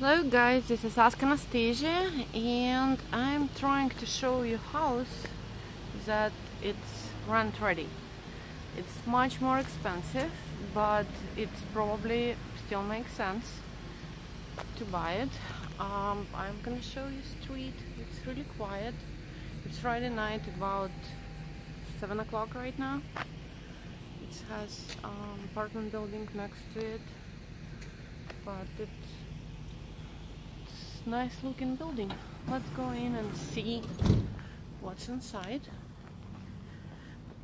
Hello guys, this is Ask Anastasia and I'm trying to show you house that it's rent ready. It's much more expensive but it probably still makes sense to buy it. Um, I'm gonna show you street, it's really quiet. It's Friday night about 7 o'clock right now. It has um, apartment building next to it but it's nice looking building. Let's go in and see what's inside.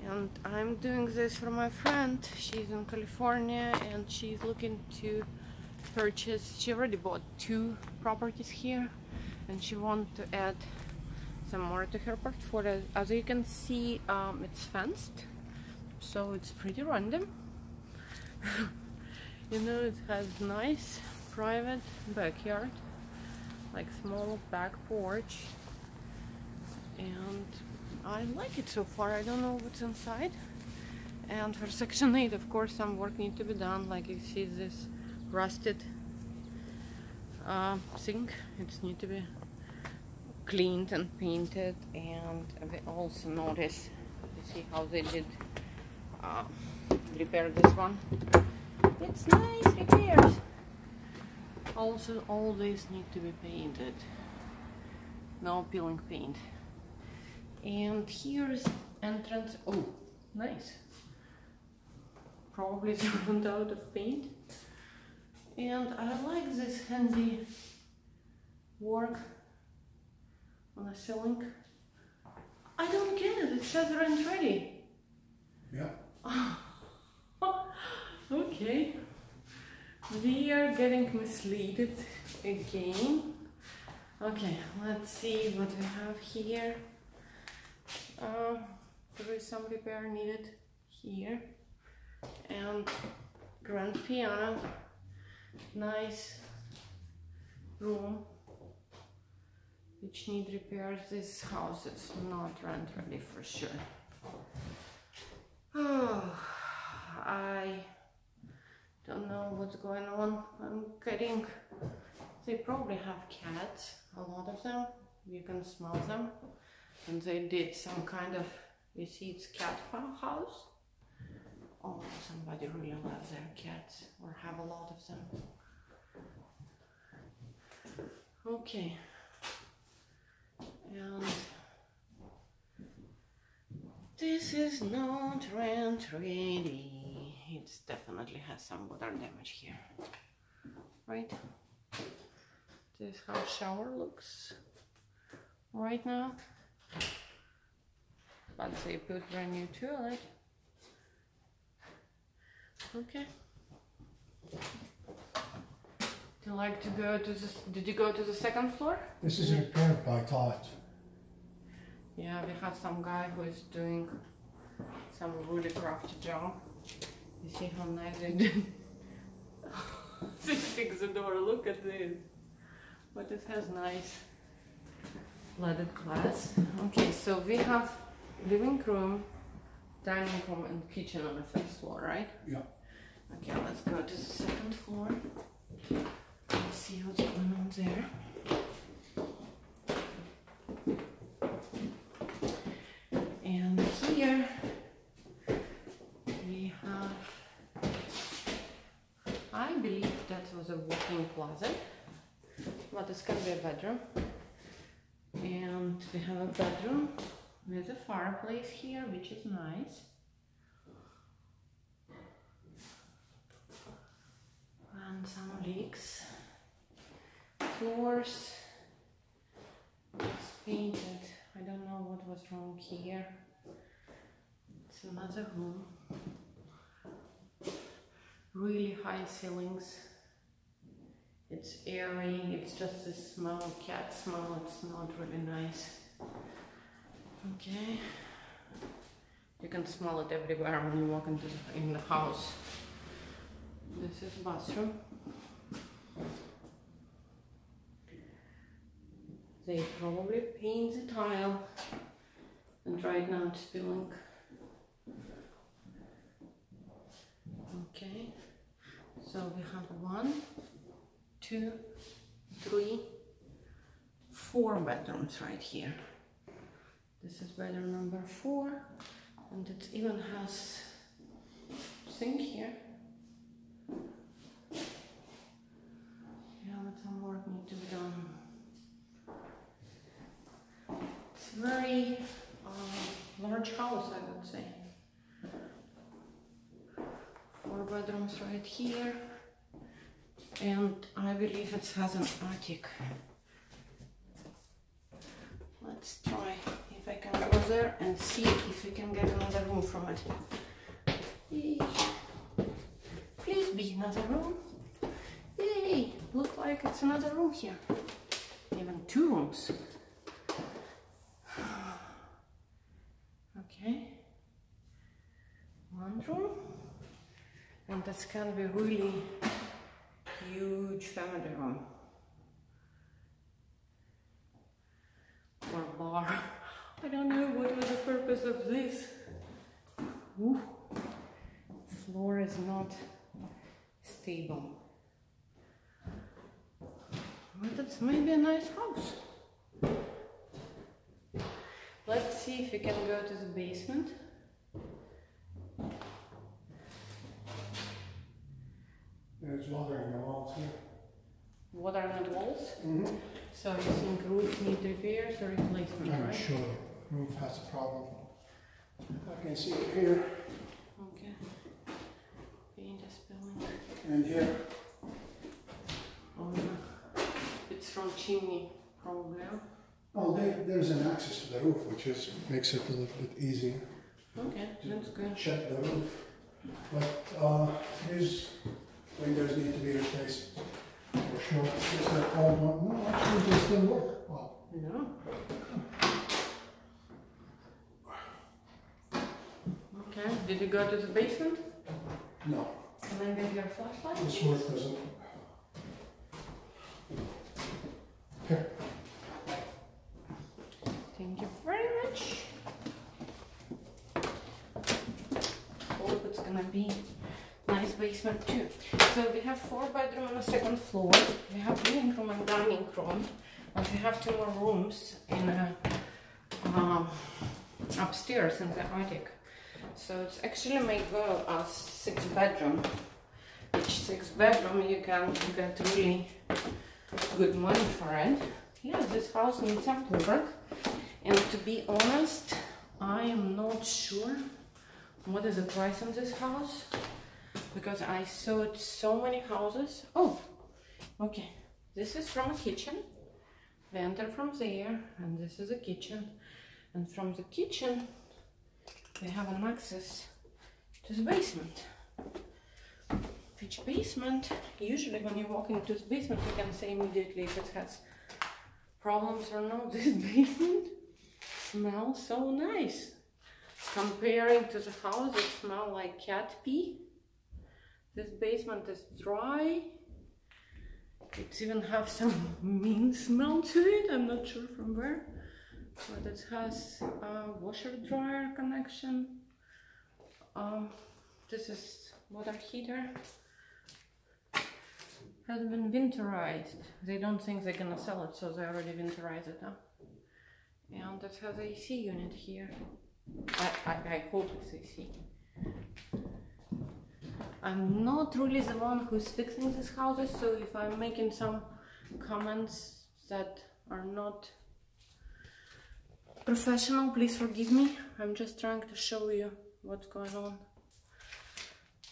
And I'm doing this for my friend. She's in California and she's looking to purchase. She already bought two properties here and she wants to add some more to her portfolio. As you can see, um, it's fenced, so it's pretty random. you know, it has nice private backyard like small back porch. And I like it so far. I don't know what's inside. And for section 8 of course some work need to be done. Like you see this rusted uh, sink. It needs to be cleaned and painted. And we also notice you see how they did uh, repair this one. It's nice repairs also all these need to be painted. No peeling paint. And here's entrance. Oh nice. Probably they out of paint. And I like this handy work on the ceiling. I don't get it. It says rent ready Yeah. okay we are getting misleaded again. Okay, let's see what we have here. Uh, there is some repair needed here. And grand piano. Nice room which need repairs. This house is not rent ready for sure. Oh, I don't know what's going on. I'm getting, they probably have cats, a lot of them. You can smell them. And they did some kind of, you see it's cat house. Oh, somebody really loves their cats or have a lot of them. Okay. And this is not rent ready it definitely has some water damage here. Right? This is how shower looks right now. But they put brand new toilet. Okay. Do you like to go to the did you go to the second floor? This is repaired by Todd. yeah we have some guy who is doing some really crafty job you see how nice they did? they fix the door, look at this. But it has nice leaded glass. Okay, so we have living room, dining room and kitchen on the first floor, right? Yeah. Okay, let's go to the second floor. Let's see what's going on there. And here we have, I believe that was a walk-in closet, but this can be a bedroom. And we have a bedroom with a fireplace here, which is nice. And some leaks. Floors. It's painted. I don't know what was wrong here. It's another room. Really high ceilings. It's airy, it's just a smell, cat smell, it's not really nice. Okay. You can smell it everywhere when you walk into the, in the house. This is bathroom. They probably paint the tile and right now it's spilling. Okay, so we have one, two, three, four bedrooms right here. This is bedroom number four, and it even has sink here. Yeah, but some work need to be done. It's very uh, large house, I would say. Four bedrooms right here, and I believe it has an attic. Let's try if I can go there and see if we can get another room from it. Please be another room. Yay! Look like it's another room here. Even two rooms. Okay. One room. And that's gonna be really huge family room. Or bar. I don't know what was the purpose of this. Ooh. Floor is not stable. But it's maybe a nice house. Let's see if we can go to the basement. There's water in the walls here. What are the walls? Mm-hmm. So you think roof need repairs or replacement, I'm right? sure the roof has a problem. I can see it here Okay. Paint is spilling. and here. Oh, no. It's from chimney, probably. huh? Oh, there, there's an access to the roof, which is, makes it a little bit easier. Okay, that's good. Check the roof. But, uh, these windows need to be replaced for sure. This is an old one. No, actually, they still work. Wow. No. Okay, did you go to the basement? No, Can I get your flashlight? this work doesn't. Here. Thank you very much. Hope it's gonna be nice basement too. So we have four bedroom on the second floor. We have living room and dining room, and we have two more rooms in a, um, upstairs in the attic. So it's actually may go as six bedroom. Each six bedroom you can get really good money for it. Yeah, this house needs some work. And to be honest, I am not sure what is the price on this house because I saw so many houses. Oh, okay. This is from a kitchen. We enter from there, and this is a kitchen. And from the kitchen, we have an access to the basement. Which basement, usually when you walk into the basement, you can say immediately if it has problems or not. This basement smells so nice. Comparing to the house, it smells like cat pee. This basement is dry. It even have some mean smell to it. I'm not sure from where, but it has a washer dryer connection. Um, this is water heater. Has been winterized. They don't think they're gonna sell it, so they already winterized it. Huh? And it has AC unit here. I, I, I hope it's AC. I'm not really the one who's fixing these houses, so if I'm making some comments that are not professional, please forgive me. I'm just trying to show you what's going on.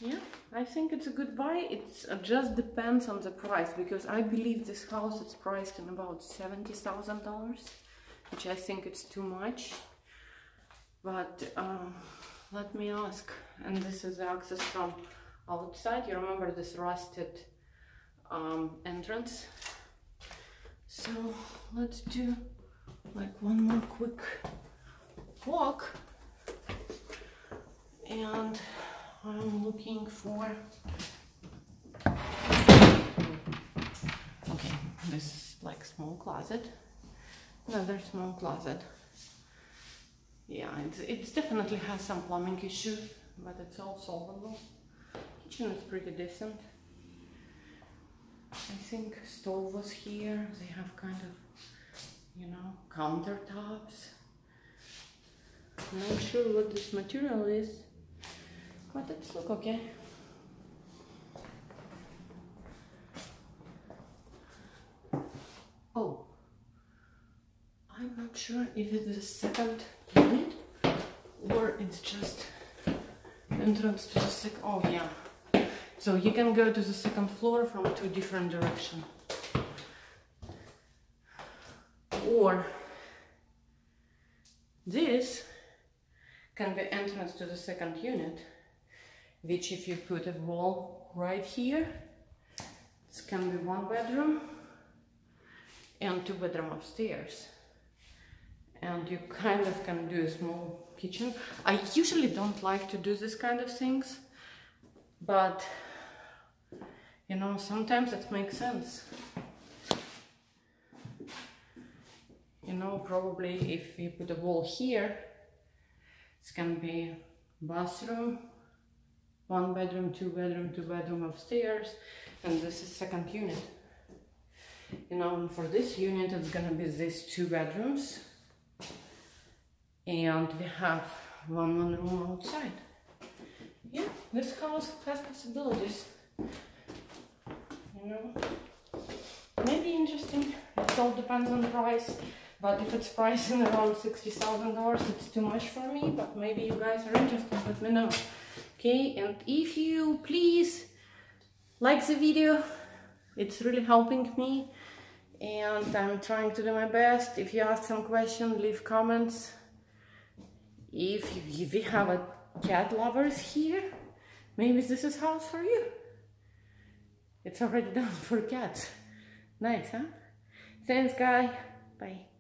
Yeah, I think it's a good buy. It just depends on the price because I believe this house is priced in about seventy thousand dollars, which I think it's too much. But um, let me ask, and this is the access from outside. You remember this rusted um, entrance? So let's do like one more quick walk, and I'm looking for. Okay, this is like small closet. Another small closet. Yeah, it's, it's definitely has some plumbing issue, but it's all solvable. Is pretty decent. I think stove was here. They have kind of, you know, countertops. I'm not sure what this material is, but it's look okay. Oh, I'm not sure if it is a second unit or it's just entrance to the second. Oh yeah. So you can go to the second floor from two different directions. Or this can be entrance to the second unit, which if you put a wall right here, this can be one bedroom and two bedroom upstairs. And you kind of can do a small kitchen. I usually don't like to do this kind of things, but you know, sometimes it makes sense. You know, probably if you put a wall here, it's gonna be bathroom, one bedroom, two bedroom, two bedroom upstairs, and this is second unit. You know, for this unit, it's gonna be these two bedrooms, and we have one one room outside. Yeah, this house has possibilities. You know, maybe interesting. It all depends on price. But if it's pricing around $60,000, it's too much for me. But maybe you guys are interested, let me know. Okay, and if you please like the video, it's really helping me. And I'm trying to do my best. If you ask some questions, leave comments. If, if we have a cat lovers here, maybe this is house for you. It's already done for cats. Nice, huh? Thanks, guy. Bye.